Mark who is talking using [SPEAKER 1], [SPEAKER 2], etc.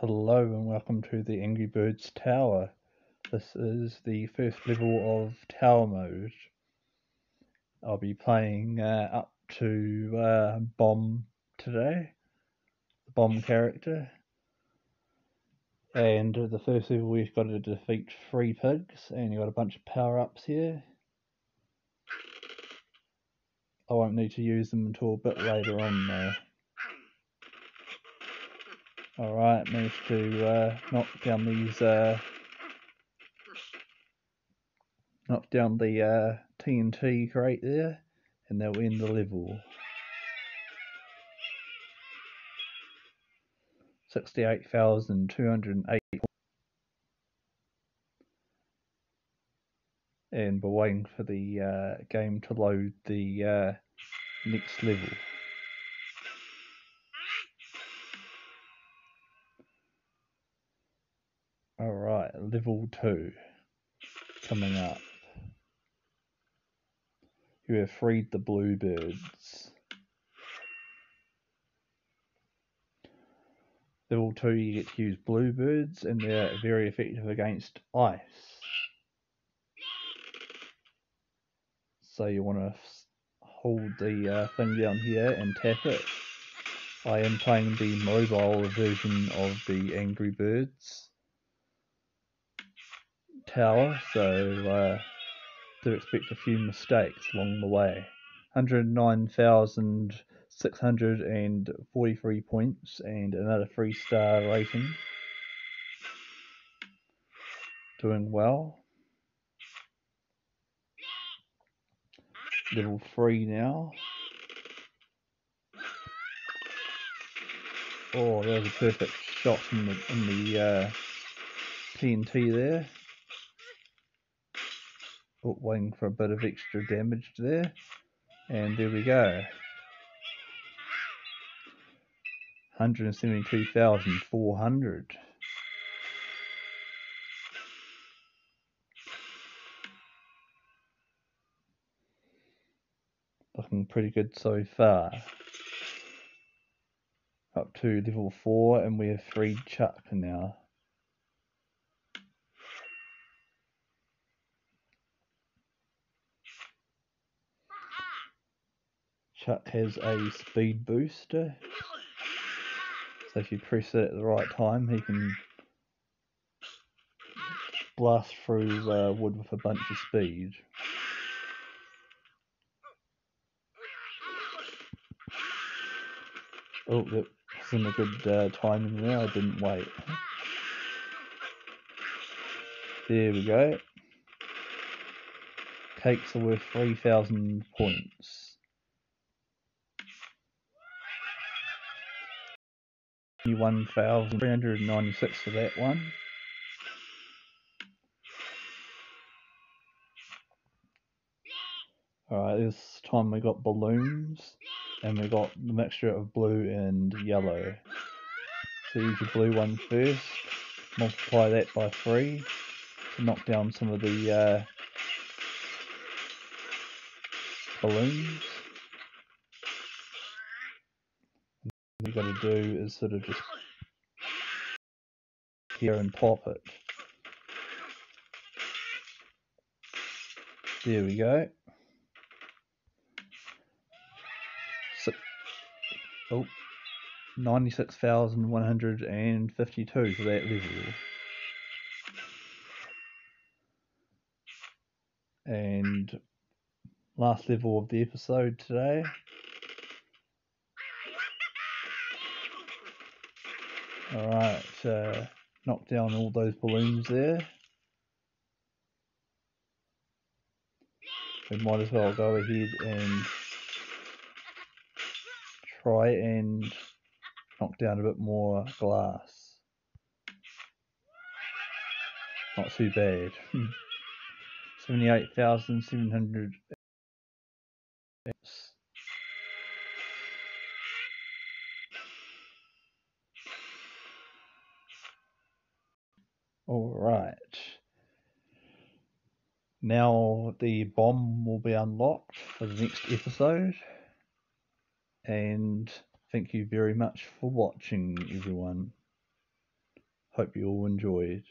[SPEAKER 1] Hello and welcome to the Angry Birds Tower. This is the first level of Tower Mode. I'll be playing uh, up to uh, Bomb today, the Bomb character. And the first level we've got to defeat three pigs, and you've got a bunch of power ups here. I won't need to use them until a bit later on though. Alright, managed to uh, knock down these, uh, knock down the uh, TNT crate there, and they'll end the level. 68,208 and we're waiting for the uh, game to load the uh, next level. Level 2 coming up. You have freed the bluebirds. Level 2 you get to use bluebirds and they're very effective against ice. So you want to hold the uh, thing down here and tap it. I am playing the mobile version of the Angry Birds tower, so uh, do expect a few mistakes along the way. 109,643 points and another 3 star rating. Doing well. Level 3 now. Oh, that was a perfect shot in the, in the uh, TNT there. Oh, waiting for a bit of extra damage there. And there we go. 172,400. Looking pretty good so far. Up to level 4 and we have freed Chuck now. Chuck has a speed booster. So if you press it at the right time, he can blast through uh, wood with a bunch of speed. Oh, that wasn't a good uh, timing there. I didn't wait. There we go. Cakes are worth 3,000 points. 1,396 for that one. Alright, this time we got balloons and we got the mixture of blue and yellow. So use your blue one first, multiply that by 3 to knock down some of the uh, balloons. You got to do is sort of just here and pop it. There we go. Oh, 96,152 for that level. And last level of the episode today. Alright, uh, knock down all those balloons there. We might as well go ahead and try and knock down a bit more glass. Not too bad. 78,700 All right. Now the bomb will be unlocked for the next episode. And thank you very much for watching, everyone. Hope you all enjoyed.